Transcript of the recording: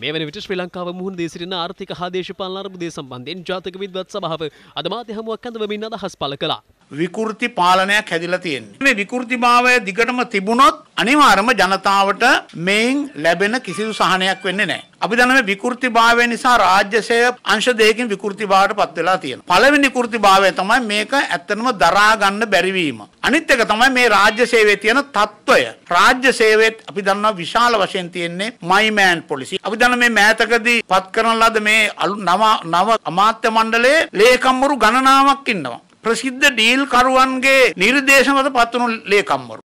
මේ වන විට ශ්‍රී ලංකාව මුහුණ දී සිටින ආර්ථික හා දේශපාලන අර්බුදය සම්බන්ධයෙන් ජාතික විද්වත් සභාව අද මාධ්‍ය හමුවක් ඇඳවමින් අදහස් පළ කළා. විකෘති පාලනයක් හැදිලා තියෙන්නේ. මේ විකෘතිභාවය දිගටම තිබුණොත් අනිවාර්යම ජනතාවට මේන් ලැබෙන කිසිදු සහනයක් වෙන්නේ නැහැ. අපි දන්න මේ විකෘතිභාවය නිසා රාජ්‍යසය අංශ දෙකකින් විකෘතිභාවයට පත් වෙලා තියෙනවා. පළවෙනි විකෘතිභාවය තමයි මේක ඇත්තටම දරා ගන්න බැරි වීම. අනිත් එක තමයි මේ රාජ්‍ය සේවයේ තියෙන తত্ত্বය. රාජ්‍ය සේවයේත් අපි දන්නවා විශාල වශයෙන් තියෙන්නේ මයි මෑන් පොලිසි. අපි දන්න මේ මෑතකදී පත් කරන ලද මේ නව අමාත්‍ය මණ්ඩලයේ ලේකම්වරු ගණනාවක් ඉන්නවා. ප්‍රසිද්ධ ඩීල් කරුවන්ගේ නිර්දේශ මත පත්වනු ලේකම්වරු.